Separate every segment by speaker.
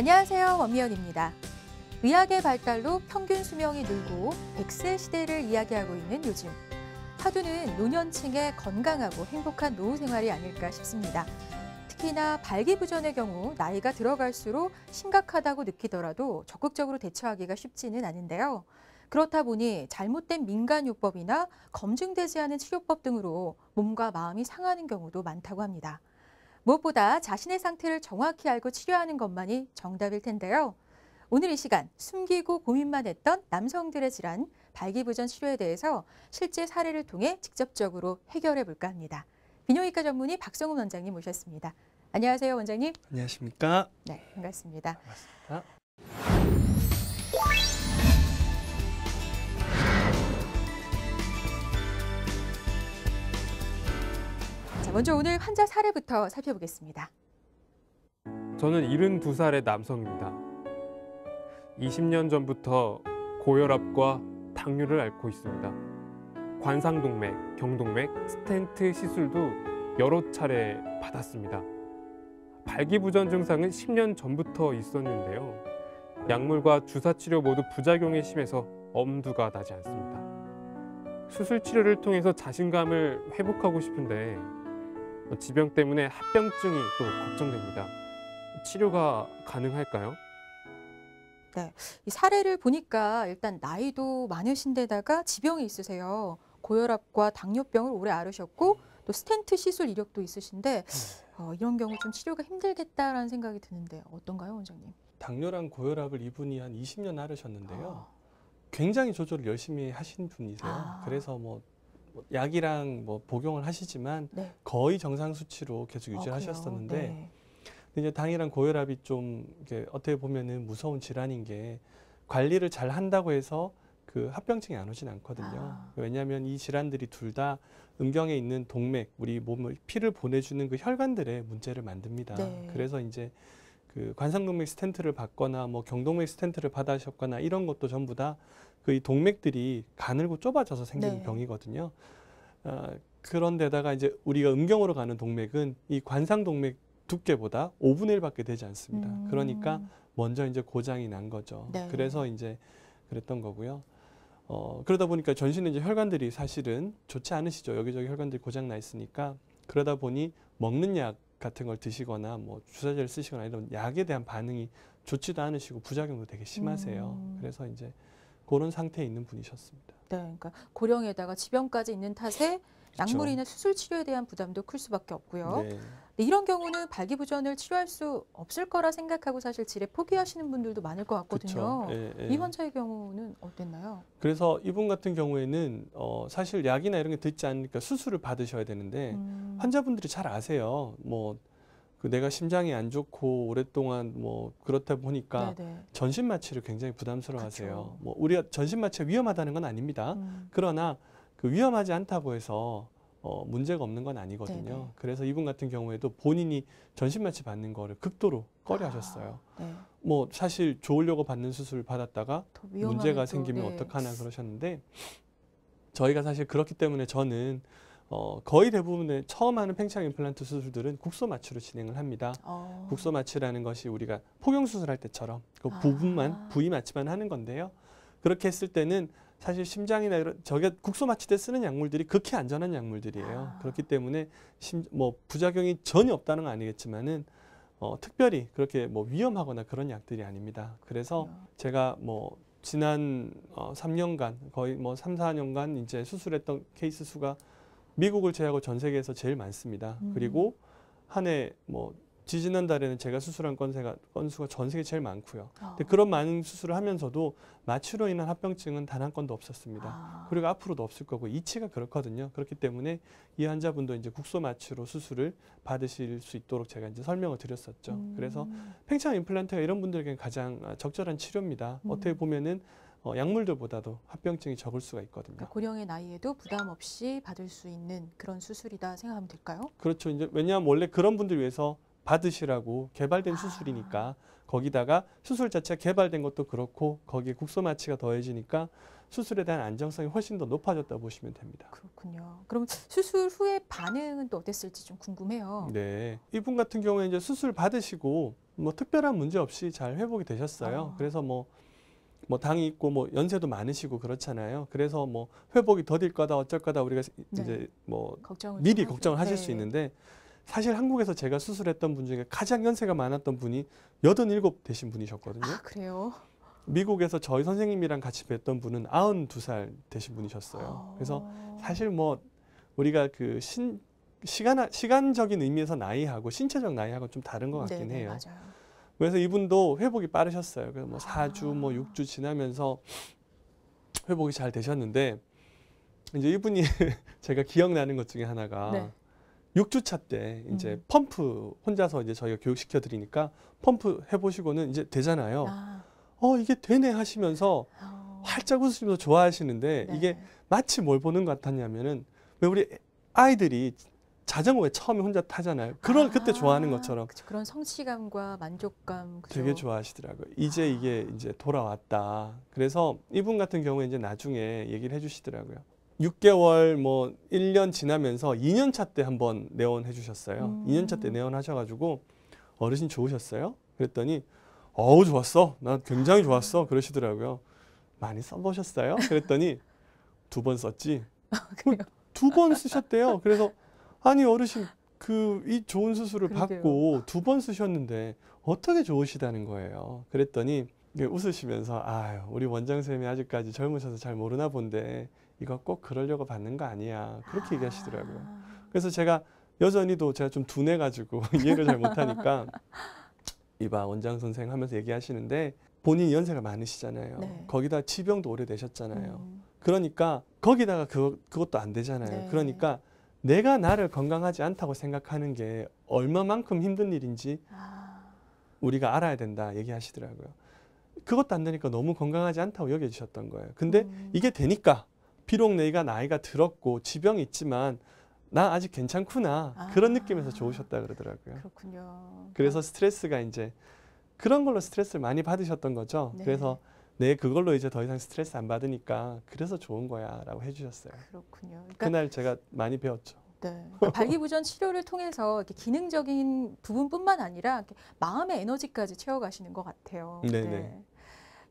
Speaker 1: 안녕하세요. 원미연입니다. 의학의 발달로 평균 수명이 늘고 100세 시대를 이야기하고 있는 요즘. 화두는 노년층의 건강하고 행복한 노후 생활이 아닐까 싶습니다. 특히나 발기부전의 경우 나이가 들어갈수록 심각하다고 느끼더라도 적극적으로 대처하기가 쉽지는 않은데요. 그렇다 보니 잘못된 민간요법이나 검증되지 않은 치료법 등으로 몸과 마음이 상하는 경우도 많다고 합니다. 무엇보다 자신의 상태를 정확히 알고 치료하는 것만이 정답일 텐데요. 오늘 이 시간 숨기고 고민만 했던 남성들의 질환, 발기부전 치료에 대해서 실제 사례를 통해 직접적으로 해결해 볼까 합니다. 비뇨기과 전문의 박성훈 원장님 모셨습니다. 안녕하세요, 원장님.
Speaker 2: 안녕하십니까?
Speaker 1: 네, 반갑습니다.
Speaker 2: 반갑습니다.
Speaker 1: 먼저 오늘 환자 사례부터 살펴보겠습니다.
Speaker 3: 저는 72살의 남성입니다. 20년 전부터 고혈압과 당뇨를 앓고 있습니다. 관상동맥, 경동맥, 스텐트 시술도 여러 차례 받았습니다. 발기부전 증상은 10년 전부터 있었는데요. 약물과 주사 치료 모두 부작용이 심해서 엄두가 나지 않습니다. 수술 치료를 통해서 자신감을 회복하고 싶은데 지병 때문에 합병증이 또 걱정됩니다. 치료가 가능할까요?
Speaker 1: 이 사례를 보니까 일단 나이도 많으신데다가 지병이 있으세요. 고혈압과 당뇨병을 오래 앓으셨고 또 스텐트 시술 이력도 있으신데 어, 이런 경우 좀 치료가 힘들겠다라는 생각이 드는데 어떤가요, 원장님?
Speaker 2: 당뇨랑 고혈압을 이분이 한 20년 앓으셨는데요.
Speaker 1: 아,
Speaker 2: 굉장히 조절을 열심히 하신 분이세요.
Speaker 1: 아.
Speaker 2: 그래서 뭐, 뭐 약이랑 뭐 복용을 하시지만
Speaker 1: 네.
Speaker 2: 거의 정상 수치로 계속
Speaker 1: 어,
Speaker 2: 유지를
Speaker 1: 그래요?
Speaker 2: 하셨었는데
Speaker 1: 네.
Speaker 2: 이제 당이랑 고혈압이 좀 이렇게 어떻게 보면은 무서운 질환인 게 관리를 잘 한다고 해서 그 합병증이 안 오진 않거든요.
Speaker 1: 아.
Speaker 2: 왜냐하면 이 질환들이 둘 다 음경에 있는 동맥, 우리 몸을 피를 보내주는 그 혈관들에 문제를 만듭니다.
Speaker 1: 네.
Speaker 2: 그래서 이제 그 관상동맥 스텐트를 받거나 뭐 경동맥 스텐트를 받으셨거나 이런 것도 전부 다 그 이 동맥들이 가늘고 좁아져서 생기는
Speaker 1: 네.
Speaker 2: 병이거든요. 아, 그런데다가 이제 우리가 음경으로 가는 동맥은 이 관상 동맥 두께보다 5분의 1밖에 되지 않습니다.
Speaker 1: 음.
Speaker 2: 그러니까 먼저 이제 고장이 난 거죠.
Speaker 1: 네.
Speaker 2: 그래서 이제 그랬던 거고요. 어, 그러다 보니까 전신에 이제 혈관들이 사실은 좋지 않으시죠. 여기저기 혈관들이 고장 나 있으니까 그러다 보니 먹는 약 같은 걸 드시거나 뭐 주사제를 쓰시거나 이런 약에 대한 반응이 좋지도 않으시고 부작용도 되게 심하세요.
Speaker 1: 음.
Speaker 2: 그래서 이제 그런 상태에 있는 분이셨습니다.
Speaker 1: 네, 그러니까 고령에다가 지병까지 있는 탓에. 약물이나 수술 치료에 대한 부담도 클 수밖에 없고요.
Speaker 2: 네.
Speaker 1: 이런 경우는 발기부전을 치료할 수 없을 거라 생각하고 사실 질에 포기하시는 분들도 많을 것 같거든요.
Speaker 2: 예, 예.
Speaker 1: 이 환자의 경우는 어땠나요?
Speaker 2: 그래서 이분 같은 경우에는 어, 사실 약이나 이런 게 듣지 않으니까 수술을 받으셔야 되는데
Speaker 1: 음,
Speaker 2: 환자분들이 잘 아세요. 뭐 그 내가 심장이 안 좋고 오랫동안 뭐 그렇다 보니까
Speaker 1: 네네.
Speaker 2: 전신 마취를 굉장히 부담스러워하세요. 뭐 우리가 전신 마취가 위험하다는 건 아닙니다.
Speaker 1: 음,
Speaker 2: 그러나 그 위험하지 않다고 해서 어, 문제가 없는 건 아니거든요.
Speaker 1: 네네.
Speaker 2: 그래서 이분 같은 경우에도 본인이 전신 마취 받는 거를 극도로 꺼려하셨어요.
Speaker 1: 네.
Speaker 2: 뭐 사실 좋으려고 받는 수술을 받았다가 문제가
Speaker 1: 또,
Speaker 2: 생기면
Speaker 1: 네.
Speaker 2: 어떡하나 그러셨는데 저희가 사실 그렇기 때문에 저는 어, 거의 대부분의 처음 하는 팽창 임플란트 수술들은 국소 마취로 진행을 합니다.
Speaker 1: 어,
Speaker 2: 국소 마취라는 것이 우리가 폭경 수술할 때처럼 그
Speaker 1: 아.
Speaker 2: 부분만 부위 마취만 하는 건데요. 그렇게 했을 때는 사실 심장이나 이런 저게 국소 마취 때 쓰는 약물들이 극히 안전한 약물들이에요.
Speaker 1: 아.
Speaker 2: 그렇기 때문에 심, 뭐 부작용이 전혀 없다는 건 아니겠지만은 어, 특별히 그렇게 뭐 위험하거나 그런 약들이 아닙니다. 그래서. 제가 뭐 지난 어, 3년간 거의 뭐 3, 4년간 이제 수술했던 케이스 수가 미국을 제외하고 전 세계에서 제일 많습니다.
Speaker 1: 음.
Speaker 2: 그리고 한 해 뭐 지지난 달에는 제가 수술한 건세가 건수가 전 세계 제일 많고요.
Speaker 1: 어.
Speaker 2: 근데 그런 많은 수술을 하면서도 마취로 인한 합병증은 단 한 건도 없었습니다.
Speaker 1: 아,
Speaker 2: 그리고 앞으로도 없을 거고 이치가 그렇거든요. 그렇기 때문에 이 환자분도 이제 국소 마취로 수술을 받으실 수 있도록 제가 이제 설명을 드렸었죠.
Speaker 1: 음,
Speaker 2: 그래서 팽창 임플란트가 이런 분들에게는 가장 아, 적절한 치료입니다.
Speaker 1: 음.
Speaker 2: 어떻게 보면은 어, 약물들보다도 합병증이 적을 수가 있거든요.
Speaker 1: 그러니까 고령의 나이에도 부담 없이 받을 수 있는 그런 수술이다 생각하면 될까요?
Speaker 2: 그렇죠. 이제 왜냐하면 원래 그런 분들 위해서 받으시라고 개발된
Speaker 1: 아.
Speaker 2: 수술이니까 거기다가 수술 자체가 개발된 것도 그렇고 거기에 국소 마취가 더해지니까 수술에 대한 안정성이 훨씬 더 높아졌다 고 보시면 됩니다.
Speaker 1: 그렇군요. 그럼 수술 후에 반응은 또 어땠을지 좀 궁금해요.
Speaker 2: 네. 이분 같은 경우에 이제 수술 받으시고 뭐 특별한 문제 없이 잘 회복이 되셨어요.
Speaker 1: 아.
Speaker 2: 그래서 뭐, 뭐 당이 있고 뭐 연세도 많으시고 그렇잖아요. 그래서 뭐 회복이 더딜 거다 어쩔 거다 우리가
Speaker 1: 네.
Speaker 2: 이제 뭐
Speaker 1: 걱정을
Speaker 2: 미리
Speaker 1: 좀
Speaker 2: 걱정을. 하실 수 있는데 사실 한국에서 제가 수술했던 분 중에 가장 연세가 많았던 분이 87 되신 분이셨거든요.
Speaker 1: 아 그래요?
Speaker 2: 미국에서 저희 선생님이랑 같이 뵀던 분은 92살 되신 분이셨어요.
Speaker 1: 아.
Speaker 2: 그래서 사실 뭐 우리가 그 신, 시간, 시간적인 의미에서 나이하고 신체적 나이하고 좀 다른 것 같긴
Speaker 1: 네네,
Speaker 2: 해요.
Speaker 1: 맞아요.
Speaker 2: 그래서 이분도 회복이 빠르셨어요. 그래서 뭐 4주,
Speaker 1: 아.
Speaker 2: 뭐 6주 지나면서 회복이 잘 되셨는데 이제 이분이 제가 기억나는 것 중에 하나가
Speaker 1: 네.
Speaker 2: 6주차 때 이제
Speaker 1: 음.
Speaker 2: 펌프 혼자서 이제 저희가 교육시켜 드리니까 펌프 해보시고는 이제 되잖아요.
Speaker 1: 아,
Speaker 2: 어 이게 되네 하시면서
Speaker 1: 어.
Speaker 2: 활짝 웃으시면서 좋아하시는데
Speaker 1: 네.
Speaker 2: 이게 마치 뭘 보는 것 같았냐면은 왜 우리 아이들이 자전거 왜 처음에 혼자 타잖아요. 그런 그때 좋아하는 것처럼
Speaker 1: 그쵸, 그런 성취감과 만족감 그죠?
Speaker 2: 되게 좋아하시더라고요. 이제 이게 이제 돌아왔다. 그래서 이분 같은 경우에 이제 나중에 얘기를 해주시더라고요. 6개월 뭐 1년 지나면서 2년 차 때 한번 내원해 주셨어요.
Speaker 1: 음.
Speaker 2: 2년 차 때 내원하셔가지고 어르신 좋으셨어요? 그랬더니 어우 좋았어. 나 굉장히 좋았어. 그러시더라고요. 많이 써보셨어요? 그랬더니 두 번 썼지.
Speaker 1: 그래요?
Speaker 2: 두번 쓰셨대요. 그래서 아니 어르신 그 이 좋은 수술을
Speaker 1: 그러게요.
Speaker 2: 받고 두 번 쓰셨는데 어떻게 좋으시다는 거예요. 그랬더니 웃으시면서 아유 우리 원장 쌤이 아직까지 젊으셔서 잘 모르나 본데 이거 꼭 그러려고 받는 거 아니야. 그렇게 얘기하시더라고요.
Speaker 1: 아,
Speaker 2: 그래서 제가 여전히도 제가 좀 둔해 가지고 이해를 잘 못하니까 이봐 원장 선생 하면서 얘기하시는데 본인이 연세가 많으시잖아요.
Speaker 1: 네.
Speaker 2: 거기다 치병도 오래되셨잖아요.
Speaker 1: 음,
Speaker 2: 그러니까 거기다가 그, 그것도 안 되잖아요.
Speaker 1: 네.
Speaker 2: 그러니까 내가 나를 건강하지 않다고 생각하는 게 얼마만큼 힘든 일인지
Speaker 1: 아,
Speaker 2: 우리가 알아야 된다 얘기하시더라고요. 그것도 안 되니까 너무 건강하지 않다고 여겨주셨던 거예요. 근데
Speaker 1: 음,
Speaker 2: 이게 되니까 비록 내가 나이가 들었고 지병이 있지만 나 아직 괜찮구나
Speaker 1: 아.
Speaker 2: 그런 느낌에서 좋으셨다 그러더라고요.
Speaker 1: 그렇군요.
Speaker 2: 그래서 스트레스가 이제 그런 걸로 스트레스를 많이 받으셨던 거죠.
Speaker 1: 네.
Speaker 2: 그래서 내 그걸로 이제 더 이상 스트레스 안 받으니까 그래서 좋은 거야라고 해주셨어요.
Speaker 1: 그렇군요. 그러니까
Speaker 2: 그날 제가 많이 배웠죠.
Speaker 1: 네. 그러니까 발기부전 치료를 통해서 이렇게 기능적인 부분뿐만 아니라 마음의 에너지까지 채워가시는 것 같아요.
Speaker 2: 네네.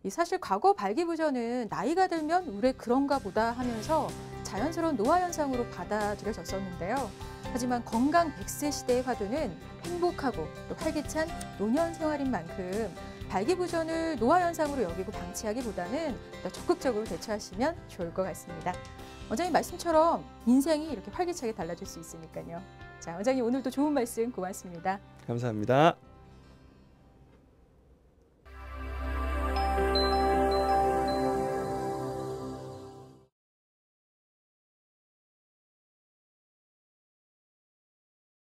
Speaker 1: 이 사실 과거 발기부전은 나이가 들면 우리 그런가 보다 하면서 자연스러운 노화 현상으로 받아들여졌었는데요. 하지만 건강 100세 시대의 화두는 행복하고 또 활기찬 노년 생활인 만큼 발기부전을 노화 현상으로 여기고 방치하기보다는 더 적극적으로 대처하시면 좋을 것 같습니다. 원장님 말씀처럼 인생이 이렇게 활기차게 달라질 수 있으니까요. 자, 원장님 오늘도 좋은 말씀 고맙습니다.
Speaker 2: 감사합니다.